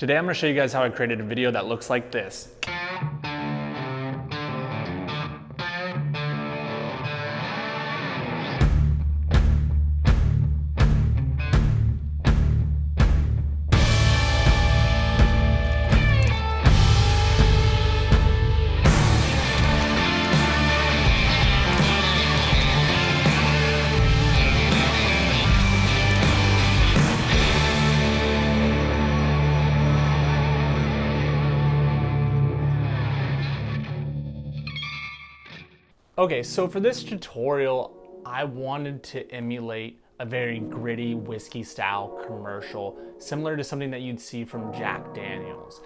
Today I'm gonna show you guys how I created a video that looks like this. Okay, so for this tutorial, I wanted to emulate a very gritty whiskey style commercial, similar to something that you'd see from Jack Daniels.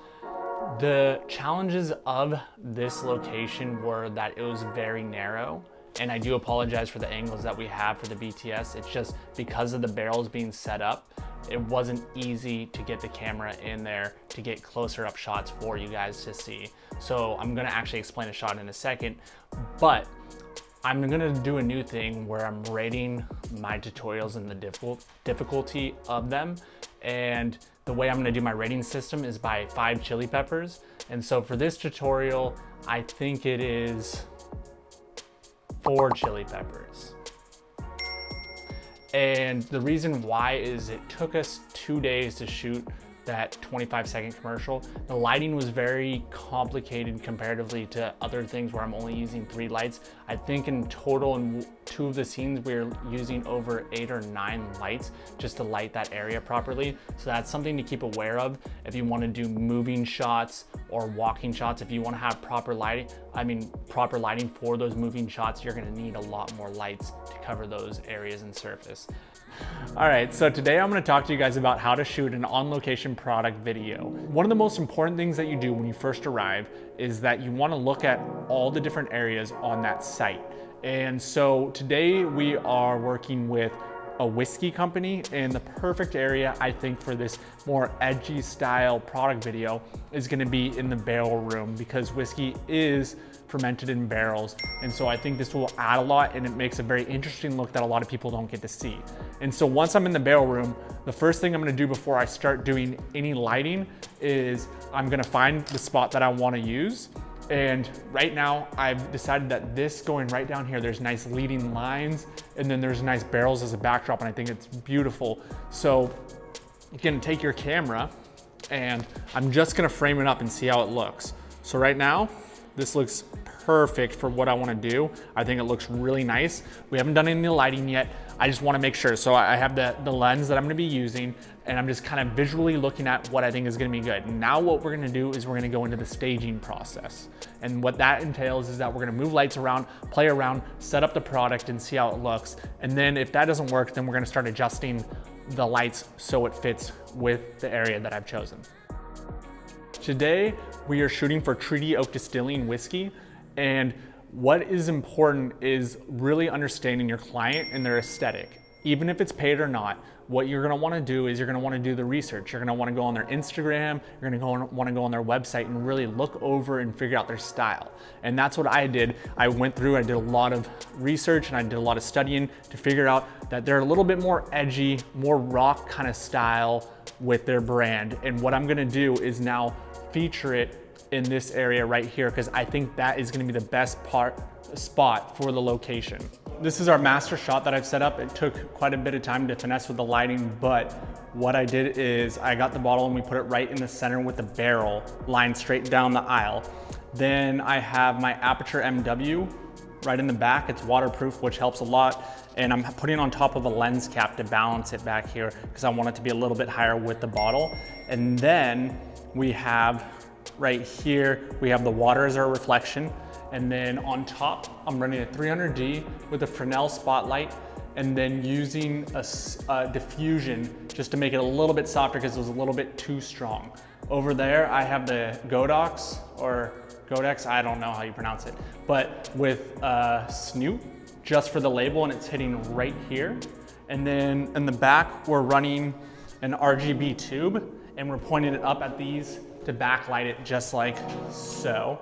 The challenges of this location were that it was very narrow, and I do apologize for the angles that we have for the BTS. It's just because of the barrels being set up, it wasn't easy to get the camera in there to get closer up shots for you guys to see. So I'm gonna actually explain a shot in a second, but I'm gonna do a new thing where I'm rating my tutorials and the difficulty of them. And the way I'm gonna do my rating system is by five chili peppers. And so for this tutorial, I think it is four chili peppers. And the reason why is it took us two days to shoot that 25 second commercial. The lighting was very complicated comparatively to other things where I'm only using three lights. I think in total in two of the scenes we're using over eight or nine lights just to light that area properly. So that's something to keep aware of if you want to do moving shots or walking shots. If you want to have proper lighting, I mean proper lighting for those moving shots, you're to need a lot more lights to cover those areas and surface. All right, so today I'm gonna to talk to you guys about how to shoot an on-location product video. One of the most important things that you do when you first arrive is that you wanna look at all the different areas on that site. And so today we are working with a whiskey company and the perfect area I think for this more edgy style product video is gonna be in the barrel room because whiskey is fermented in barrels. And so I think this will add a lot and it makes a very interesting look that a lot of people don't get to see. And so once I'm in the barrel room, the first thing I'm gonna do before I start doing any lighting is I'm gonna find the spot that I wanna use and right now I've decided that this going right down here, there's nice leading lines and then there's nice barrels as a backdrop and I think it's beautiful. So you can take your camera and I'm just gonna frame it up and see how it looks. So right now, this looks perfect for what I wanna do. I think it looks really nice. We haven't done any lighting yet. I just wanna make sure. So I have the, the lens that I'm gonna be using and I'm just kind of visually looking at what I think is gonna be good. Now what we're gonna do is we're gonna go into the staging process. And what that entails is that we're gonna move lights around, play around, set up the product and see how it looks. And then if that doesn't work, then we're gonna start adjusting the lights so it fits with the area that I've chosen. Today, we are shooting for Treaty Oak Distilling Whiskey. And what is important is really understanding your client and their aesthetic. Even if it's paid or not, what you're gonna wanna do is you're gonna wanna do the research. You're gonna wanna go on their Instagram, you're gonna go wanna go on their website and really look over and figure out their style. And that's what I did. I went through, I did a lot of research and I did a lot of studying to figure out that they're a little bit more edgy, more rock kind of style with their brand. And what I'm gonna do is now feature it in this area right here because I think that is gonna be the best part spot for the location. This is our master shot that I've set up. It took quite a bit of time to finesse with the lighting, but what I did is I got the bottle and we put it right in the center with the barrel lined straight down the aisle. Then I have my Aputure MW right in the back. It's waterproof, which helps a lot. And I'm putting on top of a lens cap to balance it back here because I want it to be a little bit higher with the bottle. And then we have right here, we have the water as our reflection. And then on top, I'm running a 300D with a Fresnel spotlight and then using a, a, diffusion just to make it a little bit softer because it was a little bit too strong. Over there, I have the Godox or Godex, I don't know how you pronounce it, but with a snoot just for the label and it's hitting right here. And then in the back, we're running an RGB tube and we're pointing it up at these to backlight it just like so.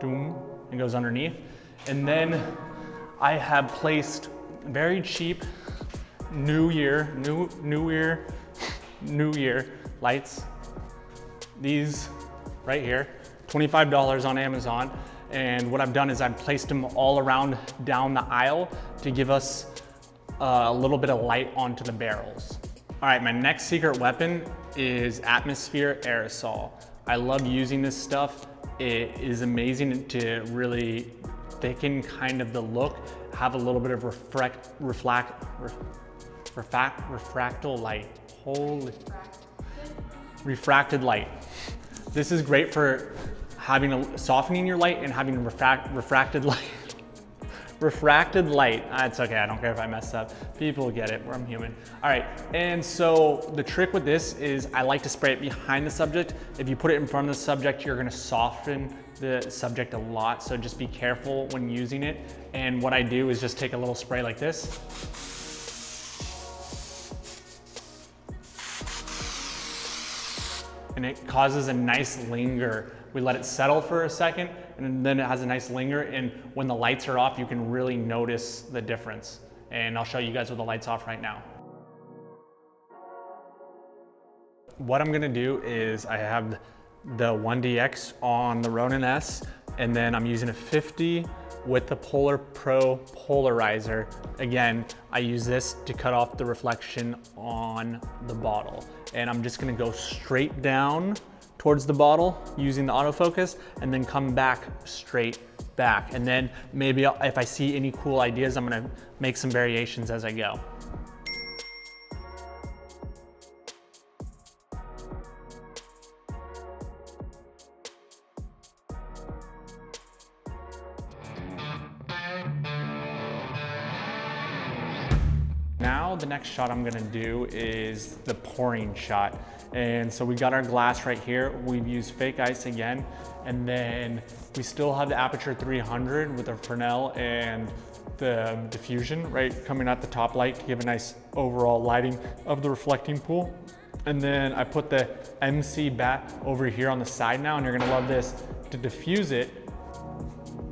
Doom, it goes underneath. And then I have placed very cheap New Year, New, New Year, New Year lights these right here, $25 on Amazon. And what I've done is I've placed them all around down the aisle to give us uh, a little bit of light onto the barrels. All right, my next secret weapon is Atmosphere Aerosol. I love using this stuff. It is amazing to really thicken kind of the look, have a little bit of reflect, reflect, refract, refractal light. Holy, refracted light. This is great for having a, softening your light and having refract, refracted light. Refracted light. Ah, That's okay, I don't care if I mess up. People get it, I'm human. All right, and so the trick with this is I like to spray it behind the subject. If you put it in front of the subject, you're gonna soften the subject a lot, so just be careful when using it. And what I do is just take a little spray like this. And it causes a nice linger. We let it settle for a second and then it has a nice linger. And when the lights are off, you can really notice the difference. And I'll show you guys with the lights off right now. What I'm gonna do is I have the 1DX on the Ronin S, and then I'm using a 50 with the Polar Pro polarizer. Again, I use this to cut off the reflection on the bottle. And I'm just gonna go straight down towards the bottle using the autofocus and then come back straight back. And then maybe if I see any cool ideas, I'm gonna make some variations as I go. Now the next shot I'm gonna do is the pouring shot. And so we got our glass right here. We've used fake ice again. And then we still have the Aputure 300 with our Fresnel and the diffusion, right, coming at the top light to give a nice overall lighting of the reflecting pool. And then I put the MC bat over here on the side now, and you're gonna love this. To diffuse it,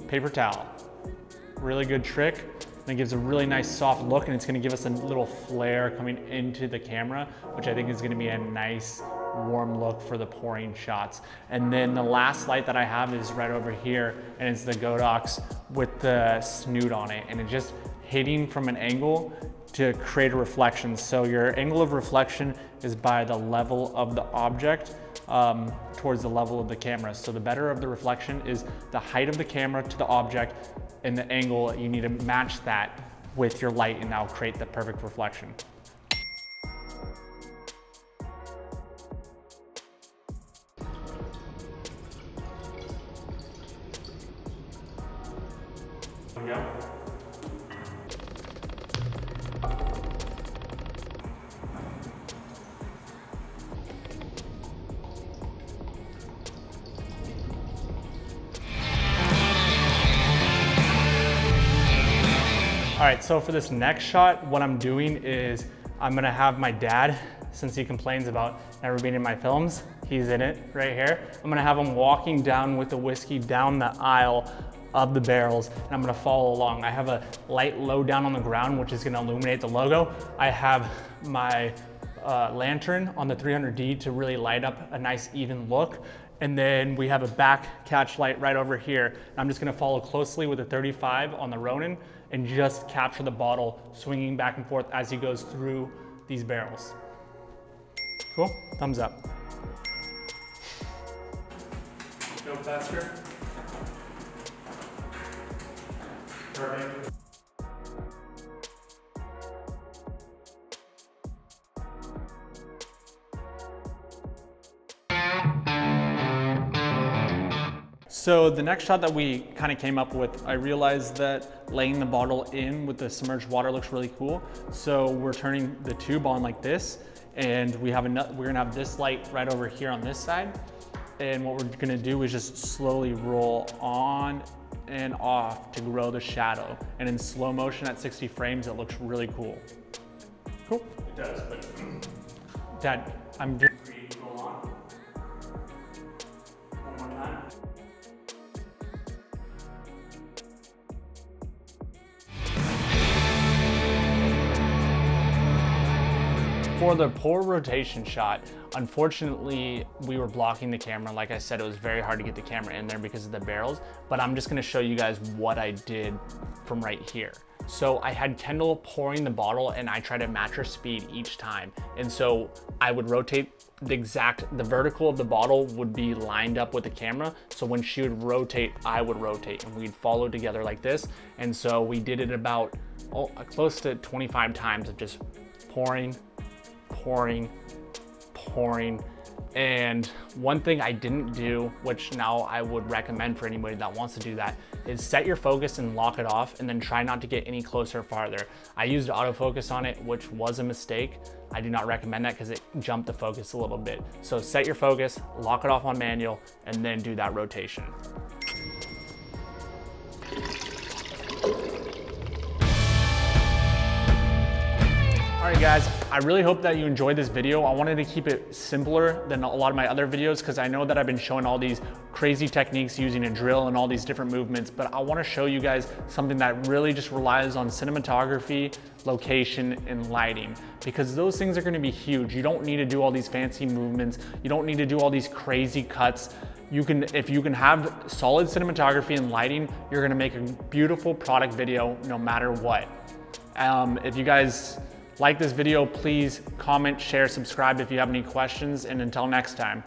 paper towel. Really good trick. And it gives a really nice soft look and it's gonna give us a little flare coming into the camera, which I think is gonna be a nice warm look for the pouring shots. And then the last light that I have is right over here and it's the Godox with the snoot on it. And it just hitting from an angle to create a reflection. So your angle of reflection is by the level of the object um, towards the level of the camera. So the better of the reflection is the height of the camera to the object and the angle, you need to match that with your light and that'll create the perfect reflection. Right, so for this next shot, what I'm doing is I'm gonna have my dad, since he complains about never being in my films, he's in it right here. I'm gonna have him walking down with the whiskey down the aisle of the barrels and I'm gonna follow along. I have a light low down on the ground, which is gonna illuminate the logo. I have my uh, lantern on the 300D to really light up a nice even look. And then we have a back catch light right over here. I'm just gonna follow closely with the 35 on the Ronin and just capture the bottle swinging back and forth as he goes through these barrels. Cool, thumbs up. Go faster. Perfect. So the next shot that we kind of came up with, I realized that laying the bottle in with the submerged water looks really cool. So we're turning the tube on like this and we have a, we're gonna have this light right over here on this side. And what we're gonna do is just slowly roll on and off to grow the shadow. And in slow motion at 60 frames, it looks really cool. Cool. It does, but Dad, I'm doing For the pour rotation shot, Unfortunately, we were blocking the camera. Like I said, it was very hard to get the camera in there because of the barrels, but I'm just gonna show you guys what I did from right here. So I had Kendall pouring the bottle and I tried to match her speed each time. And so I would rotate the exact, the vertical of the bottle would be lined up with the camera. So when she would rotate, I would rotate and we'd follow together like this. And so we did it about oh, close to 25 times of just pouring, pouring, pouring, and one thing I didn't do, which now I would recommend for anybody that wants to do that, is set your focus and lock it off and then try not to get any closer or farther. I used autofocus on it, which was a mistake. I do not recommend that because it jumped the focus a little bit. So set your focus, lock it off on manual, and then do that rotation. All right guys, I really hope that you enjoyed this video. I wanted to keep it simpler than a lot of my other videos because I know that I've been showing all these crazy techniques using a drill and all these different movements, but I wanna show you guys something that really just relies on cinematography, location, and lighting because those things are gonna be huge. You don't need to do all these fancy movements. You don't need to do all these crazy cuts you can if you can have solid cinematography and lighting you're gonna make a beautiful product video no matter what um, if you guys like this video, please comment, share, subscribe if you have any questions, and until next time.